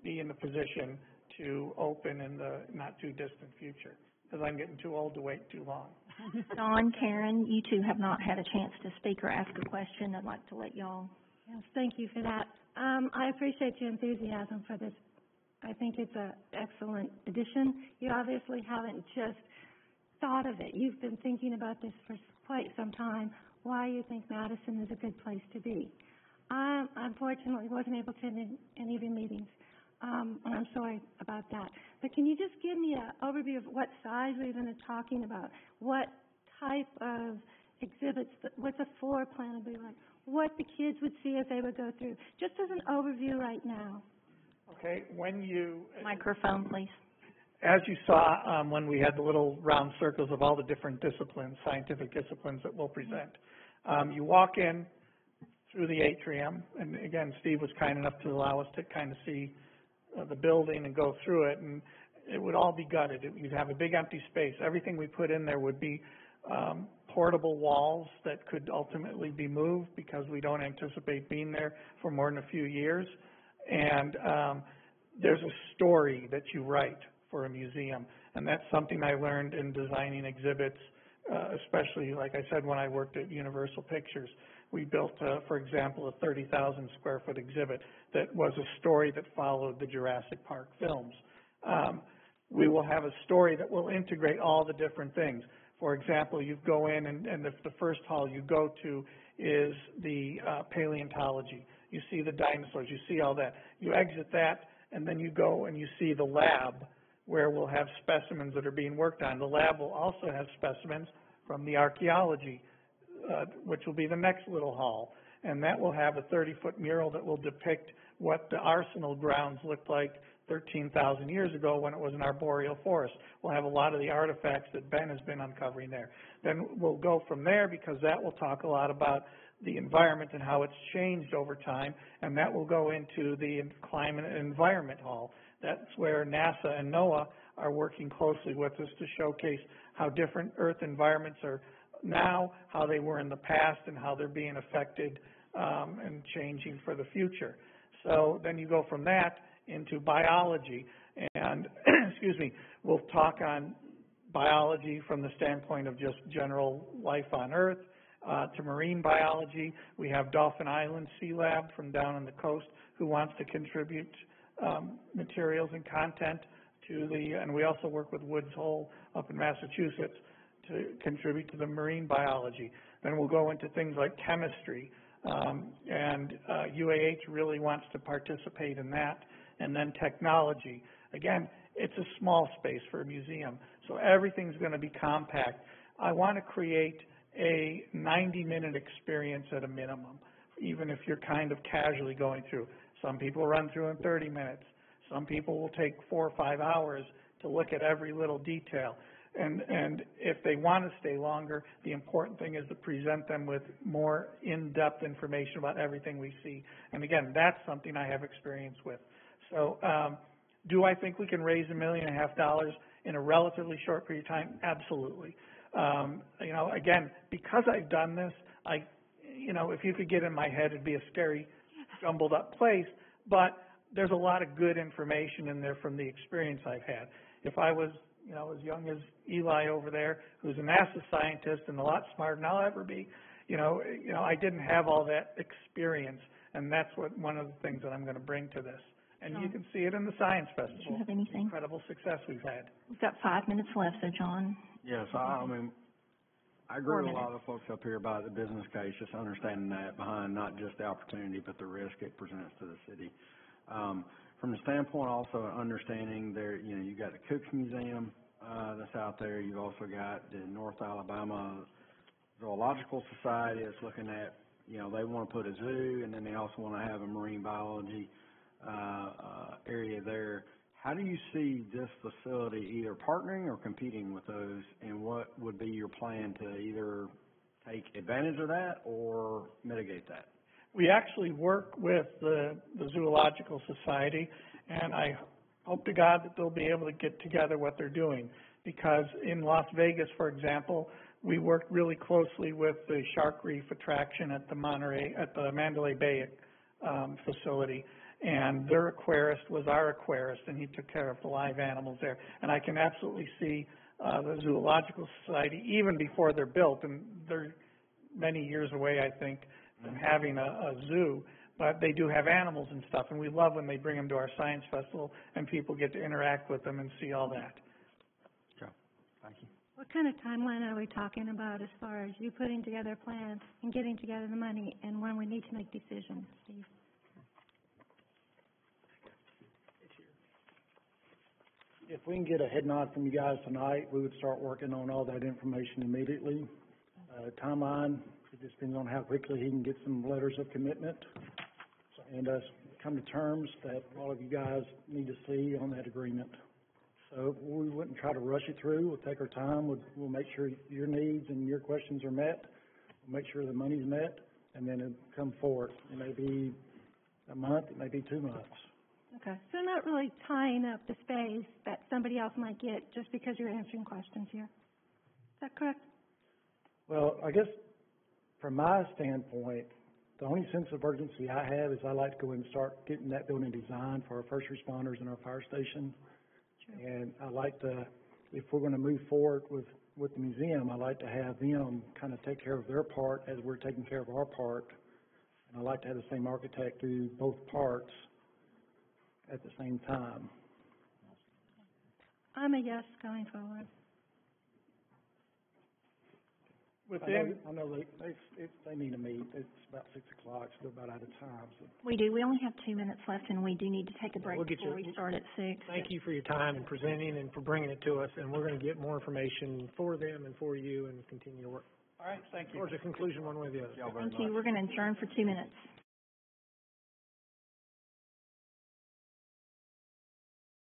be in the position to open in the not too distant future, because I'm getting too old to wait too long. Don, Karen, you two have not had a chance to speak or ask a question. I'd like to let y'all. Yes, thank you for that. Um, I appreciate your enthusiasm for this. I think it's an excellent addition. You obviously haven't just thought of it. You've been thinking about this for quite some time, why you think Madison is a good place to be. I unfortunately wasn't able to attend any of your meetings, um, and I'm sorry about that. But can you just give me an overview of what size we're even talking about? What type of exhibits, what the floor plan would be like? What the kids would see as they would go through? Just as an overview right now. Okay, when you, Microphone, please. as you saw, um, when we had the little round circles of all the different disciplines, scientific disciplines that we'll present, um, you walk in through the atrium, and again, Steve was kind enough to allow us to kind of see uh, the building and go through it, and it would all be gutted. It- You'd have a big empty space. Everything we put in there would be um, portable walls that could ultimately be moved because we don't anticipate being there for more than a few years. And um, there's a story that you write for a museum, and that's something I learned in designing exhibits, uh, especially, like I said, when I worked at Universal Pictures. We built, uh, for example, a 30,000 square foot exhibit that was a story that followed the Jurassic Park films. Um, we will have a story that will integrate all the different things. For example, you go in and, and the, the first hall you go to is the uh, paleontology. You see the dinosaurs, you see all that. You exit that, and then you go and you see the lab where we'll have specimens that are being worked on. The lab will also have specimens from the archaeology, uh, which will be the next little hall. And that will have a 30-foot mural that will depict what the arsenal grounds looked like 13,000 years ago when it was an arboreal forest. We'll have a lot of the artifacts that Ben has been uncovering there. Then we'll go from there because that will talk a lot about the environment and how it's changed over time, and that will go into the Climate and Environment Hall. That's where NASA and NOAA are working closely with us to showcase how different Earth environments are now, how they were in the past, and how they're being affected um, and changing for the future. So then you go from that into biology, and excuse me, we'll talk on biology from the standpoint of just general life on Earth, uh, to marine biology. We have Dauphin Island Sea Lab from down on the coast who wants to contribute um, materials and content to the, and we also work with Woods Hole up in Massachusetts to contribute to the marine biology. Then we'll go into things like chemistry, um, and uh, UAH really wants to participate in that, and then technology. Again, it's a small space for a museum, so everything's going to be compact. I want to create a 90-minute experience at a minimum, even if you're kind of casually going through. Some people run through in 30 minutes. Some people will take four or five hours to look at every little detail. And, and if they want to stay longer, the important thing is to present them with more in-depth information about everything we see. And again, that's something I have experience with. So, um, do I think we can raise a million and a half dollars in a relatively short period of time? Absolutely. Um, you know, again, because I've done this, I, you know, if you could get in my head, it'd be a scary, jumbled up place, but there's a lot of good information in there from the experience I've had. if I was, you know, as young as Eli over there, who's a NASA scientist and a lot smarter than I'll ever be, you know, you know, I didn't have all that experience, and that's what, one of the things that I'm gonna bring to this. And you can see it in the Science Did you Festival, have anything? incredible success we've had. We've got five minutes left, so John, Yes, I, I mean, I agree with a lot of the folks up here about the business case, just understanding that behind not just the opportunity, but the risk it presents to the city. Um, from the standpoint also understanding there, you know, you've got the Cooks Museum, uh, that's out there. You've also got the North Alabama Zoological Society that's looking at, you know, they wanna put a zoo, and then they also wanna have a marine biology, uh, uh, area there. How do you see this facility either partnering or competing with those, and what would be your plan to either take advantage of that or mitigate that? We actually work with the, the Zoological Society, and I hope to God that they'll be able to get together what they're doing. Because in Las Vegas, for example, we worked really closely with the shark reef attraction at the Monterey, at the Mandalay Bay, um, facility. And their aquarist was our aquarist, and he took care of the live animals there. And I can absolutely see, uh, the Zoological Society, even before they're built, and they're many years away, I think, from having a, a zoo, but they do have animals and stuff, and we love when they bring them to our science festival and people get to interact with them and see all that. Thank you. What kind of timeline are we talking about as far as you putting together plans and getting together the money and when we need to make decisions, Steve? If we can get a head nod from you guys tonight, we would start working on all that information immediately. Uh, timeline, it just depends on how quickly he can get some letters of commitment and us come to terms that all of you guys need to see on that agreement. So we wouldn't try to rush it through, we'll take our time, we'll, we'll make sure your needs and your questions are met, we'll make sure the money's met, and then come forward. It may be a month, it may be two months. Okay. So not really tying up the space that somebody else might get just because you're answering questions here. Is that correct? Well, I guess from my standpoint, the only sense of urgency I have is I like to go in and start getting that building designed for our first responders and our fire station. And I like to, if we're gonna move forward with, with the museum, I like to have them kind of take care of their part as we're taking care of our part. And I like to have the same architect do both parts at the same time. I'm a yes going forward. I know, Within, I know they, they, it's, they need to meet, it's about six o'clock, so they're about out of time, so. we do, we only have two minutes left and we do need to take a break We'll get before you- we start at six. Thank you for your time and presenting and for bringing it to us, and we're gonna get more information for them and for you and continue to work all right, thank you. towards a conclusion one way or the other. Thank you, much. we're gonna adjourn for two minutes.